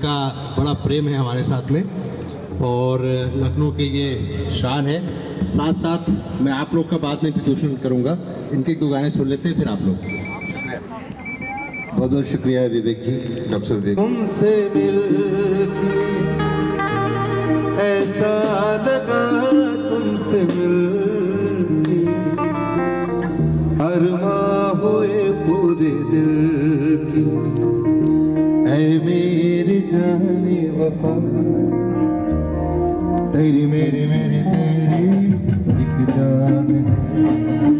इनका बड़ा प्रेम है हमारे साथ में। और लखनऊ की ये शान है। साथ साथ मैं आप लोग का बाद में प्रदूषण करूँगा। इनके दो गाने सुन लेते हैं फिर आप लोग। बहुत बहुत शुक्रिया विवेक जी डॉक्टर विवेक। तुमसे ऐसा लगा तुमसे मिल हर हुए पूरे दिल की। तेरी मेरी मेरी तेरी इकदार है